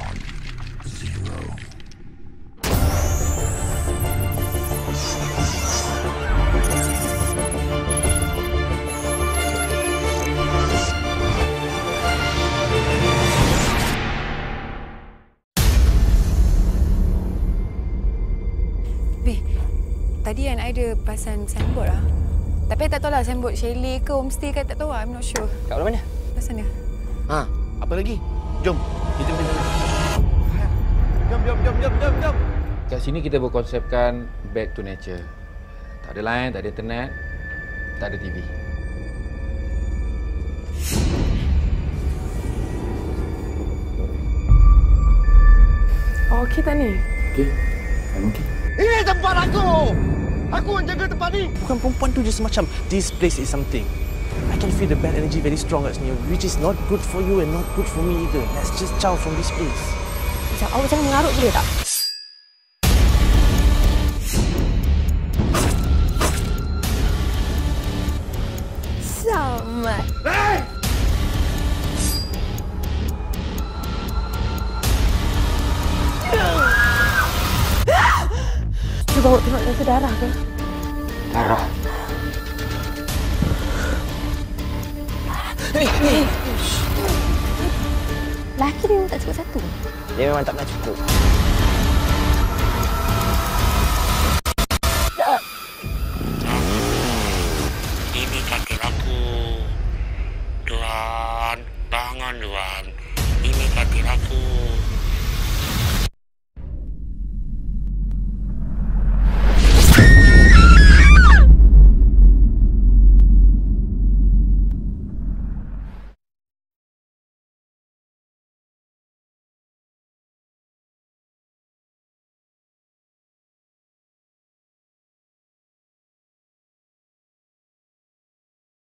one, zero. Tadi kan ada perasan signboard lah. Tapi tak tahu lah signboard chalet ke homestay ke tak tahu lah. I'm not sure. Kat mana? Kat sana. Ha, apa lagi? Jom. Kita pergi sana. Kat sini kita berkonsepkan back to nature. Tak ada line, tak ada internet, tak ada TV. Oh, okey tak ni? Okay, I'm okay. Ini tempat aku! Aku yang jaga tempat ni! Bukan perempuan tu just macam this place is something. I can feel the bad energy very strong kat sini which is not good for you and not good for me either. Let's just ciao from this place. Macam awak jangan mengarut boleh tak? Selamat. Cuba awak tengok rasa darah ke? Darah. Laki dia tak cukup satu. Dia memang tak pernah cukup.